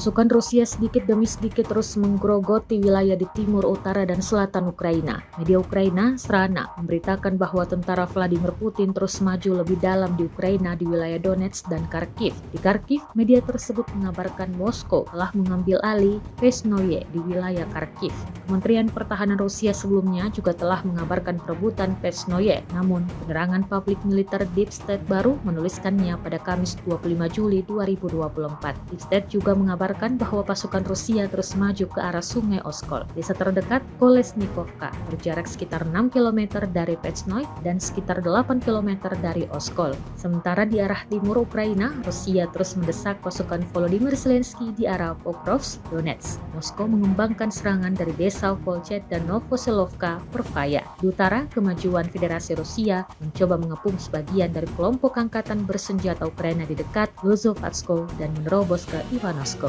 Pasukan Rusia sedikit demi sedikit terus menggerogoti wilayah di timur, utara, dan selatan Ukraina. Media Ukraina, Strana, memberitakan bahwa tentara Vladimir Putin terus maju lebih dalam di Ukraina di wilayah Donetsk dan Kharkiv. Di Kharkiv, media tersebut mengabarkan Moskow telah mengambil alih Pesnoye di wilayah Kharkiv. Kementerian Pertahanan Rusia sebelumnya juga telah mengabarkan perebutan Pesnoye, namun penerangan publik militer Deep State baru menuliskannya pada Kamis 25 Juli 2024. Deep State juga mengabarkan bahwa pasukan Rusia terus maju ke arah sungai Oskol. Desa terdekat Kolesnikovka berjarak sekitar 6 km dari Petsnoy dan sekitar 8 km dari Oskol. Sementara di arah timur Ukraina, Rusia terus mendesak pasukan Volodymyr Zelensky di arah Pokrovsk, Donetsk. Moskow mengembangkan serangan dari desa Volchet dan Novoselovka. Di utara, kemajuan Federasi Rusia mencoba mengepung sebagian dari kelompok angkatan bersenjata Ukraina di dekat Lozovatsko dan menerobos ke Ivanovsko.